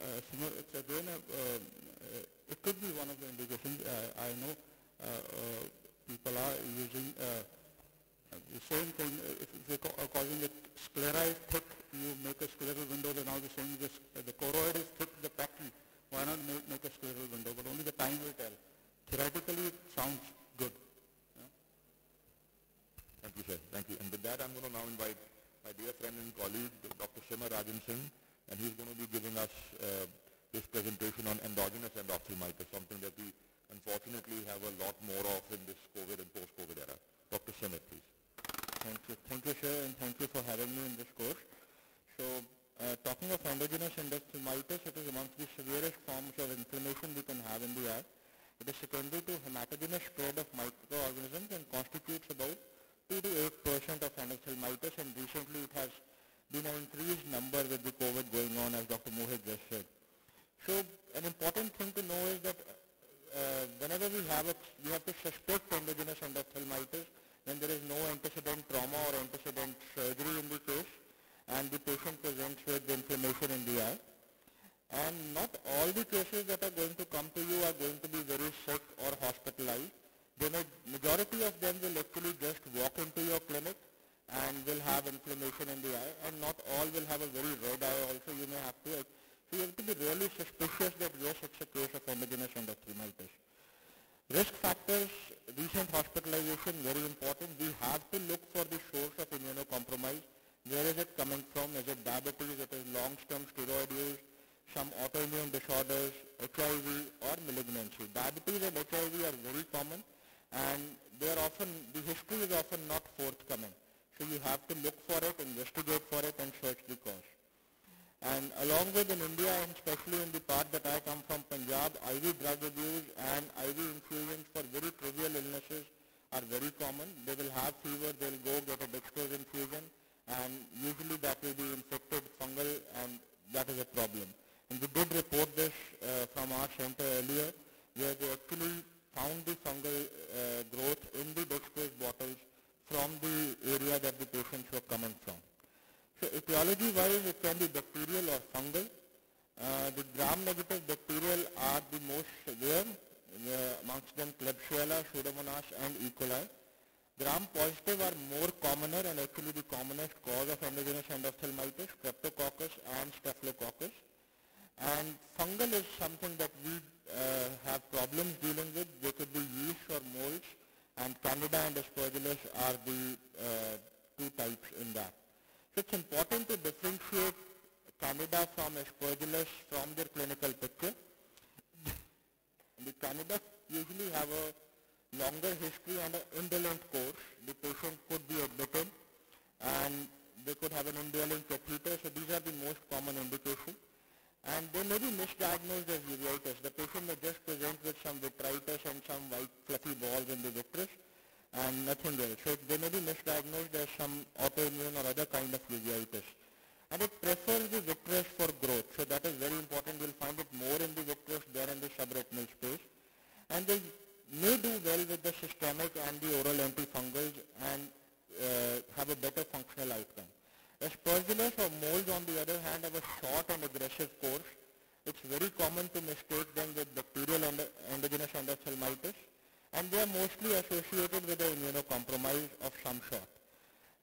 uh, uh, uh, it could be one of the indications. I know people are using the same thing. If they're ca- causing it sclerized thick, you make a scleral window. They're now the saying this, the choroid is thick, the pattern. Why not make, make a scleral window? But only the time will tell. Theoretically, it sounds good. Thank you, sir. Thank you. And with that, I'm going to now invite my dear friend and colleague, Dr. Simar Rajan Singh, and he's going to be giving us uh, this presentation on endogenous endophthalmitis, something that we unfortunately have a lot more of in this COVID and post-COVID era. Dr. Simar, please. Thank you. Thank you, sir, and thank you for having me in this course. So, uh, talking of endogenous endophthalmitis, it is amongst the severest forms of inflammation we can have in the eye. It is secondary to hematogenous spread of microorganisms and constitutes about 2 to 8 percent of endophthalmitis, and recently it has been an increased number with the COVID going on, as Dr. Mohit just said. So, an important thing to know is that uh, whenever we have a, we have to suspect endogenous endophthalmitis when there is no antecedent trauma or antecedent surgery in the case and the patient presents with the inflammation in the eye. And not all the cases that are going to come to you are going to be very sick or hospitalized. The majority of them will actually just walk into your clinic and will have inflammation in the eye and not all will have a very red eye also you may have to so you have to be really suspicious that yes it's a case of endogenous endophthalmitis. Risk factors, recent hospitalization, very important. We have to look for the source of immunocompromise. Where is it coming from? Is it diabetes? It is long-term steroid use, some autoimmune disorders, HIV or malignancy. Diabetes and HIV are very common and they are often, the history is often not forthcoming. So you have to look for it, investigate for it and search the cause. And along with in India and especially in the part that I come from, Punjab, IV drug abuse and IV infusions for very trivial illnesses are very common. They will have fever, they'll go get a dextrose infusion and usually that will be infected fungal and that is a problem. And we did report this uh, from our center earlier where they actually found the fungal uh, growth in the dextrose bottles from the area that the patients were coming from. So etiology-wise, it can be bacterial or fungal. Uh, the gram-negative bacterial are the most severe, uh, amongst them Klebsiella, Pseudomonas, and E. coli. Gram-positive are more commoner and actually the commonest cause of endogenous endophthalmitis, Streptococcus and Staphylococcus. And fungal is something that we uh, have problems dealing with. They could be yeast or molds, and Candida and Aspergillus are the uh, two types in that. So it's important to differentiate Candida from Aspergillus from their clinical picture. the Candida usually have a longer history and an indolent course. The patient could be admitted and they could have an indwelling catheter. So these are the most common indications. And they may be misdiagnosed as uveitis. The patient may just present with some vitritis and some white fluffy balls in the vitreous and nothing else. So they may be misdiagnosed as some autoimmune or other kind of uveitis. And it prefers the vitreous for growth. So that is very important. We'll find it more in the vitreous than in the subretinal space. And they may do well with the systemic and the oral antifungals and uh, have a better functional outcome. Aspergillus or molds on the other hand have a short and aggressive course. It's very common to mistake them with bacterial endo- endogenous endophthalmitis and they are mostly associated with an immunocompromise of some sort.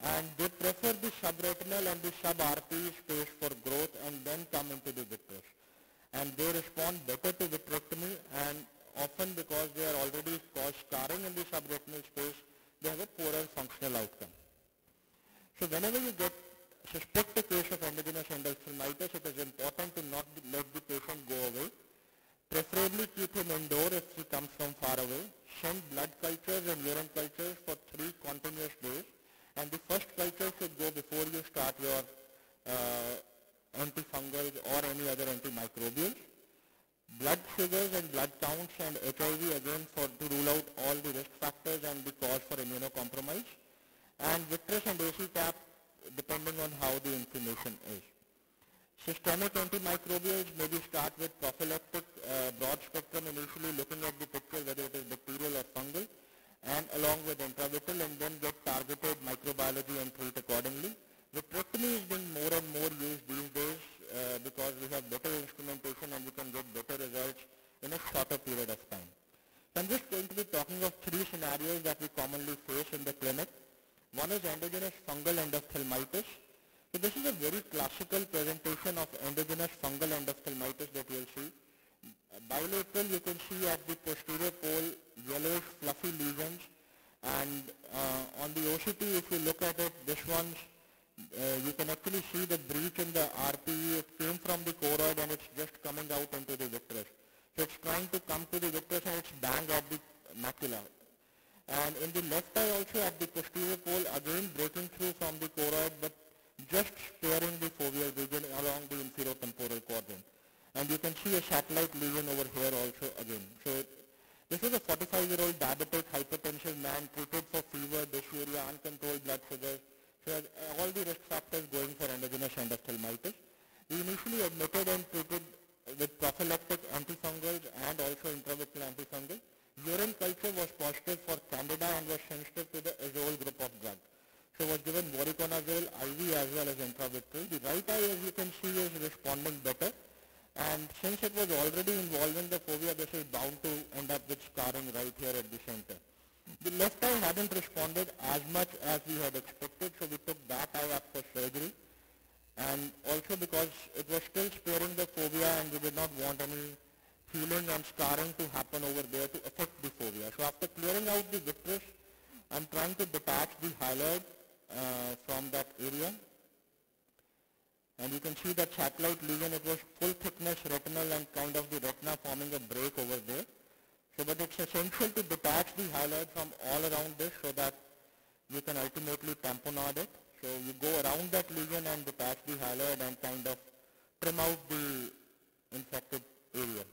And they prefer the subretinal and the sub-RP space for growth and then come into the vitreous. And they respond better to vitrectomy and often because they are already caused scarring in the subretinal space, they have a poorer functional outcome. So whenever you get suspect a case of endogenous endophthalmitis, it is important to not let the patient go away. Preferably keep him indoor if he comes from far away. Send blood cultures and urine cultures for three continuous days. And the first culture should go before you start your uh, antifungals or any other antimicrobials. Blood sugars and blood counts and HIV again for to rule out all the risk factors and the cause for immunocompromise. And vitreous and AC tap depending on how the inflammation is. Systemic antimicrobials maybe start with prophylactic uh, broad spectrum initially looking at the picture whether it is bacterial or fungal and along with intravitreal and then get targeted microbiology and treat accordingly. Vitrectomy is being more and more used these days uh, because we have better instrumentation and we can get better results in a shorter period of time. So I'm just going to be talking of three scenarios that we commonly face in the clinic. One is endogenous fungal endophthalmitis. So this is a very classical presentation of endogenous fungal endophthalmitis that you'll see. Bilateral, you can see at the posterior pole yellowish fluffy lesions and uh, on the OCT if you look at it, this one uh, you can actually see the breach in the RPE. It came from the choroid and it's just coming out into the vitreous. So it's trying to come to the vitreous and it's bang at the macula. And in the left eye also at the posterior pole, again breaking through from the choroid, but just sparing the foveal region along the inferior temporal quadrant. And you can see a satellite lesion over here also again. So this is a 45-year-old diabetic hypertensive man treated for fever, dysuria, uncontrolled blood sugar, so all the risk factors going for endogenous endophthalmitis. We initially admitted and treated with prophylactic antifungals and also intravitreal antifungals. Urine culture was positive for candida and was sensitive to the azole group of drugs. So was given voriconazole IV as well as intravitreal. The right eye as you can see is responding better and since it was already involving the fovea this is bound to end up with scarring right here at the center. The left eye hadn't responded as much as we had expected, so we took that eye up for surgery. And also because it was still sparing the fovea and we did not want any healing and scarring to happen over there to affect the fovea. So after clearing out the vitreous, I'm trying to detach the hyaloid Uh, from that area. And you can see that satellite lesion, it was full thickness retinal and kind of the retina forming a break over there. So but it's essential to detach the hyaloid from all around this so that you can ultimately tamponade it. So you go around that lesion and detach the hyaloid and kind of trim out the infected area.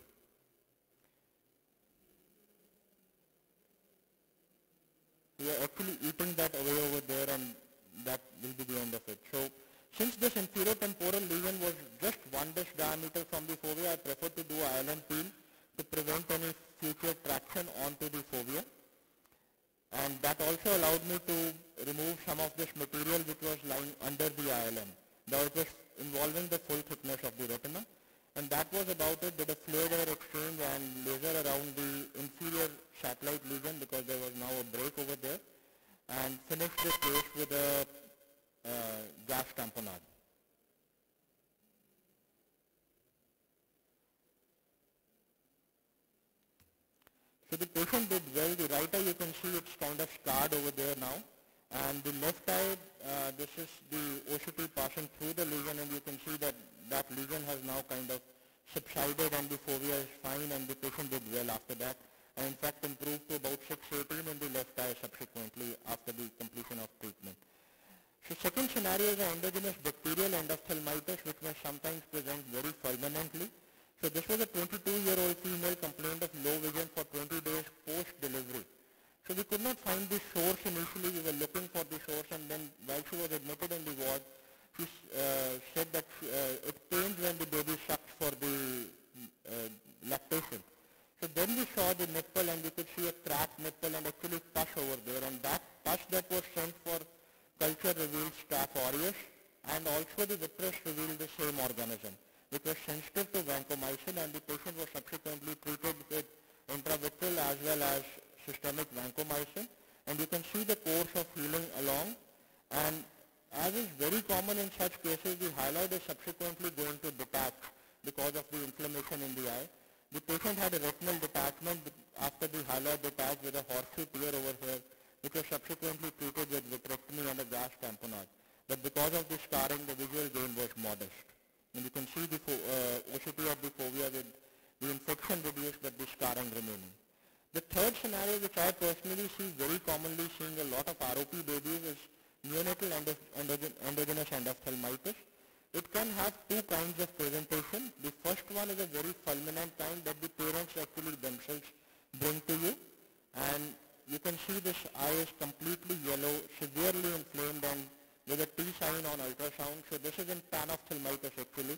We are actually eating that away over there and that will be the end of it. So since this inferior temporal lesion was just one disc diameter from the fovea, I prefer to do ILM peel to prevent any future traction onto the fovea. And that also allowed me to remove some of this material which was lying under the ILM. Now it was involving the full thickness of the retina. And that was about it. Did a air exchange and laser around the inferior satellite lesion because there was now a break over there. And finish the case with a uh, gas tamponade. So the patient did well. The right eye you can see it's kind of scarred over there now. And the left eye, uh, this is the OCT passing through the lesion and you can see that that lesion has now kind of subsided and the fovea is fine and the patient did well after that. And in fact improved to about 618 in the left eye subsequently after the completion of treatment. So second scenario is endogenous bacterial endophthalmitis which may sometimes present very fulminantly. So this was a 22-year-old female complained of low vision for 20 days post-delivery. So we could not find the source initially. We were looking for the source and then while she was admitted in the ward, she uh, said that she, uh, it pains when the baby sucks for the uh, lactation. So then we saw the nipple and we could see a cracked nipple and actually pus over there and that pus that was sent for culture revealed Staph aureus and also the vitreous revealed the same organism. It was sensitive to vancomycin and the patient was subsequently treated with intravitreal as well as systemic vancomycin and you can see the course of healing along and as is very common in such cases the hyaloid is subsequently going to detach because of the inflammation in the eye. The patient had a retinal detachment after the hyaloid detached with a horseshoe tear over here which was subsequently treated with vitrectomy and a gas tamponade. But because of the scarring the visual gain was modest. And you can see the uh, OCT of the fovea with the infection reduced but the scarring remaining. The third scenario which I personally see very commonly seeing a lot of ROP babies is neonatal endo endogen endogenous endophthalmitis. It can have two kinds of presentation. The first one is a very fulminant kind that the parents actually themselves bring to you and you can see this eye is completely yellow, severely inflamed and with a T sign on ultrasound. So this is in panophthalmitis actually.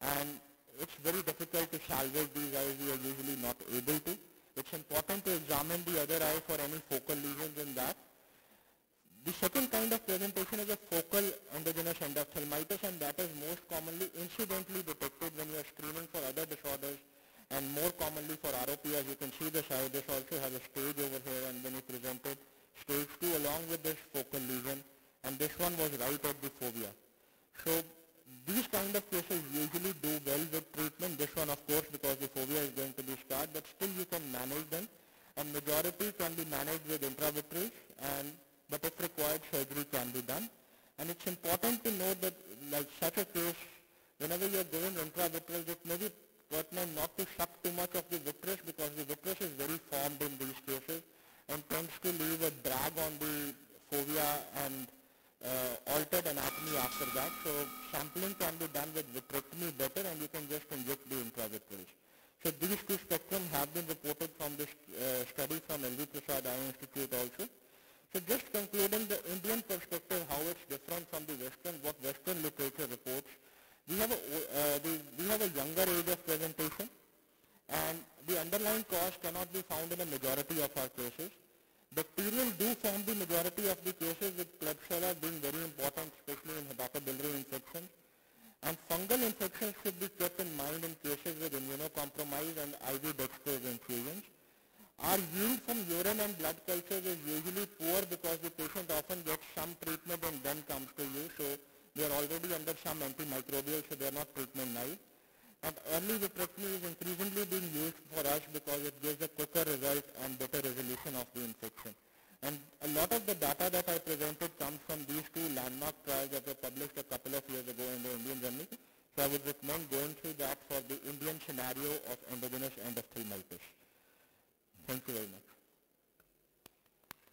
And it's very difficult to salvage these eyes. We are usually not able to. It's important to examine the other eye for any focal lesions in that. The second kind of presentation is a focal endogenous endophthalmitis and that is most commonly incidentally detected when you are screening for other disorders and more commonly for ROP, as you can see the side, this also has a stage over here and then we presented stage 2 along with this focal lesion and this one was right at the fovea. So these kind of cases usually do well with treatment. This one of course because the fovea is going to be scarred but still you can manage them and majority can be managed with intravitreal and but if required surgery can be done. And it's important to note that like such a case, whenever you're giving intravitreal, it may be pertinent not to suck too much of the vitreous because the vitreous is very formed in these cases and tends to leave a drag on the fovea and uh, altered anatomy after that. So sampling can be done with vitrectomy better and you can just inject the intravitreal. So these two spectrum have been reported from this uh, study from LV Prasad Eye Institute also. So just concluding the Indian perspective, how it's different from the Western, what Western literature reports. We have a, uh, the, we have a younger age of presentation and the underlying cause cannot be found in a majority of our cases. Bacterial do form the majority of the cases with Klebsiella being very important, especially in hepatobiliary infections. And fungal infections should be kept in mind in cases with immunocompromised and IV dextrose infusions. Our yield from urine and blood cultures is usually poor because the patient often gets some treatment and then comes to you. So they are already under some antimicrobial, so they are not treatment naive. And early vitrectomy is increasingly being used for us because it gives a quicker result and better resolution of the infection. And a lot of the data that I presented comes from these two landmark trials that were published a couple of years ago in the Indian Journal. So I would recommend going through that for the Indian scenario of endogenous endophthalmitis. Thank you very much.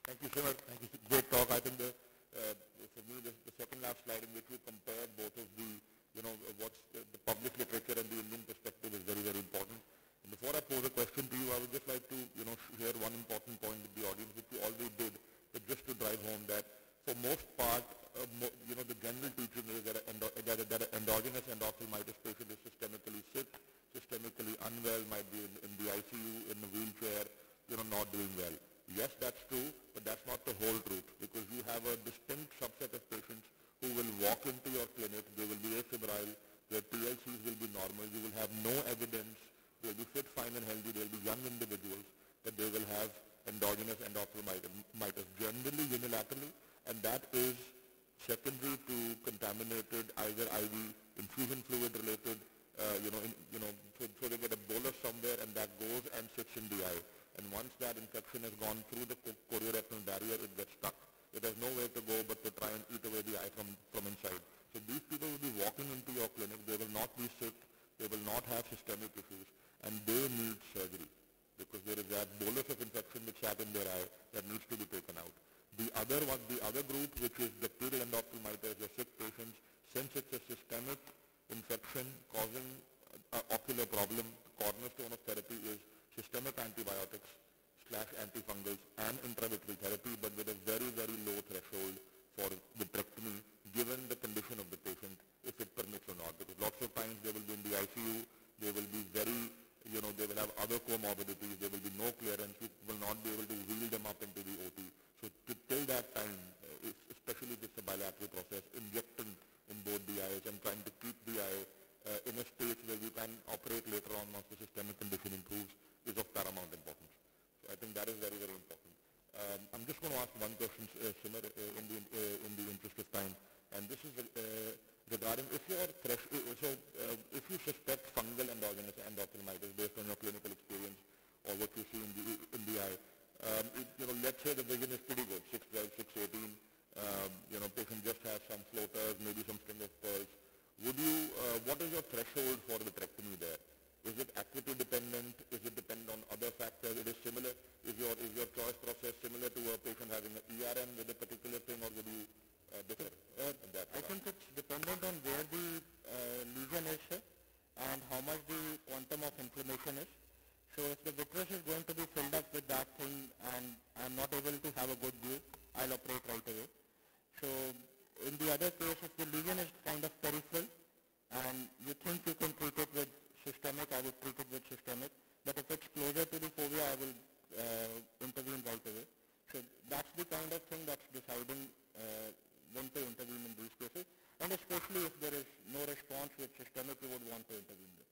Thank you, sir. Thank you. Great talk. I think the, uh, for me, the, the second last slide in which we compared both of the, you know, what's the, the published literature and the Indian perspective is very, very important. And before I pose a question to you, I would just like to, you know, share one important point with the audience, which we already did, but just to drive home that for most part, uh, mo you know, the general teaching is that, endo that, that endogenous endophthalmitis patient is systemically sick, systemically unwell, might be in, in the ICU, in a wheelchair, you know, not doing well. Yes, that's true, but that's not the whole truth because you have a distinct subset of patients who will walk into your clinic, they will be afebrile, their PLCs will be normal, you will have no evidence, they'll be fit, fine and healthy, they'll be young individuals, but they will have endogenous endophthalmitis, generally unilaterally, and that is secondary to contaminated either IV infusion fluid related, uh, you know, in, you know, so, so they get a bolus somewhere and that goes and sits in the eye. And once that infection has gone through the chorioretinal barrier, it gets stuck. It has no way to go but to try and eat away the eye from, from inside. So these people will be walking into your clinic. They will not be sick. They will not have systemic issues. And they need surgery because there is that bolus of infection which sat in their eye that needs to be taken out. The other one, the other group, which is bacterial endophthalmitis, the sick patients, since it's a systemic infection causing uh, ocular problem, the cornerstone of therapy is systemic antibiotics slash antifungals and intravitreal therapy, but with a very, very low threshold for vitrectomy, given the condition of the patient, if it permits or not. Because lots of times they will be in the ICU, they will be very, you know, they will have other comorbidities, there will be no clearance, you will not be able to wheel them up into the OT. So to, till that time, uh, especially if it's a bilateral process, injecting in both the eyes and trying to keep the eye uh, in a state where you can operate later on once the systemic condition improves is of paramount importance. So I think that is very, very important. Um, I'm just going to ask one question, uh, uh, in, the, uh, in the interest of time. And this is uh, regarding if you are fresh, so if you suspect fungal endogenous endophthalmitis based on your clinical experience or what you see in the, in the eye, um, it, you know, let's say the vision is pretty good, 6, 12, 6, 18, um, you know, patient just has some floaters, maybe some string of pearls. Would you, uh, what is your threshold for vitrectomy there? Is it acuity dependent on other factors? It is similar. Is your is your choice process similar to a patient having an ERM with a particular thing, or would you uh, differ? Uh, I think it's dependent on where the uh, lesion is sir, and how much the quantum of inflammation is. So if the vitreous is going to be filled up with that thing and I'm not able to have a good view, I'll operate right away. So in the other case, if the lesion is kind of peripheral and you think you can treat it with systemic, I will treat it with systemic. But if it's closer to the fovea, I will uh, intervene right away. So of thing that's deciding uh, when to intervene in these cases. And especially if there is no response with systemic, you would want to intervene there.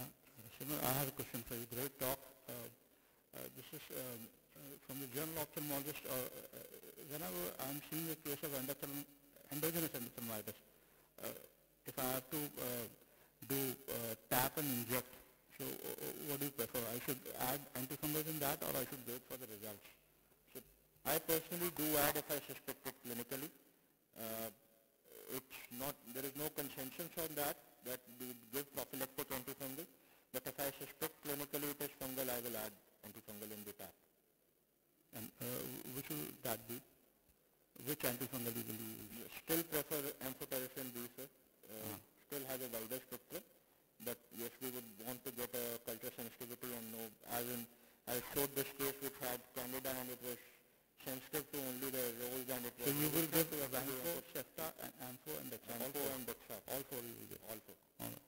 Yeah. I have a question for you. Great talk. Uh, uh, this is um, uh, from the general ophthalmologist. Uh, uh, whenever I'm seeing a case of endothelm, endogenous endophthalmitis, uh, if I have to do tap and inject, so what do you prefer? I should add antifungals in that or I should wait for the results? I personally do add if I suspect it clinically. Uh, it's not, there is no consensus on that, that we give prophylactic antifungal. But if I suspect clinically it is fungal, I will add antifungal in the tap. And uh, which will that be? Which antifungal you will use? Still prefer amphotericin B, sir. Uh, Still has a wider spectrum. But yes, we would want to get a culture sensitivity and know, as in, I showed this case which had candida and it was sensitive to only the roles and it. So you will give Vanco, Cefta, and and and. All four you will give? All four. All right.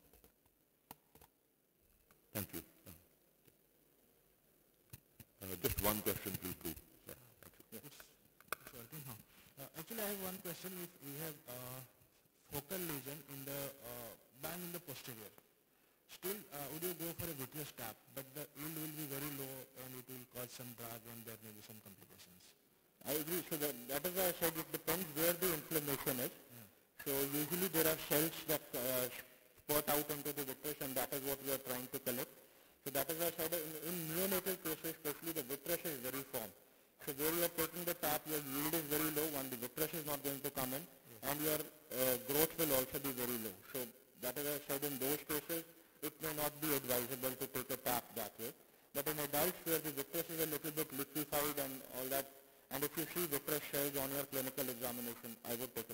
Thank you. Uh, just one question, please, please. Sir. Thank. It's, it's working now. Uh, actually, I have one question. If we have uh, focal lesion in the uh, band in the posterior, still uh, would you go for a vitreous tap, but the yield will be very low and it will cause some drag and there may be some complications. I agree. So that, that is why I said it depends where the inflammation is. Hmm. So usually there are cells that uh, spurt out into the vitreous and that is what we are trying to collect. So that is why I said in, in neonatal cases especially the vitreous is very firm. So where you are taking the tap your yield is very low and the vitreous is not going to come in and your uh, growth will also be very low. So that is why I said in those cases it may not be advisable to take a tap that way. But in adults where the vitreous is a little bit liquefied and all that and if you see vitreous cells on your clinical examination, I would take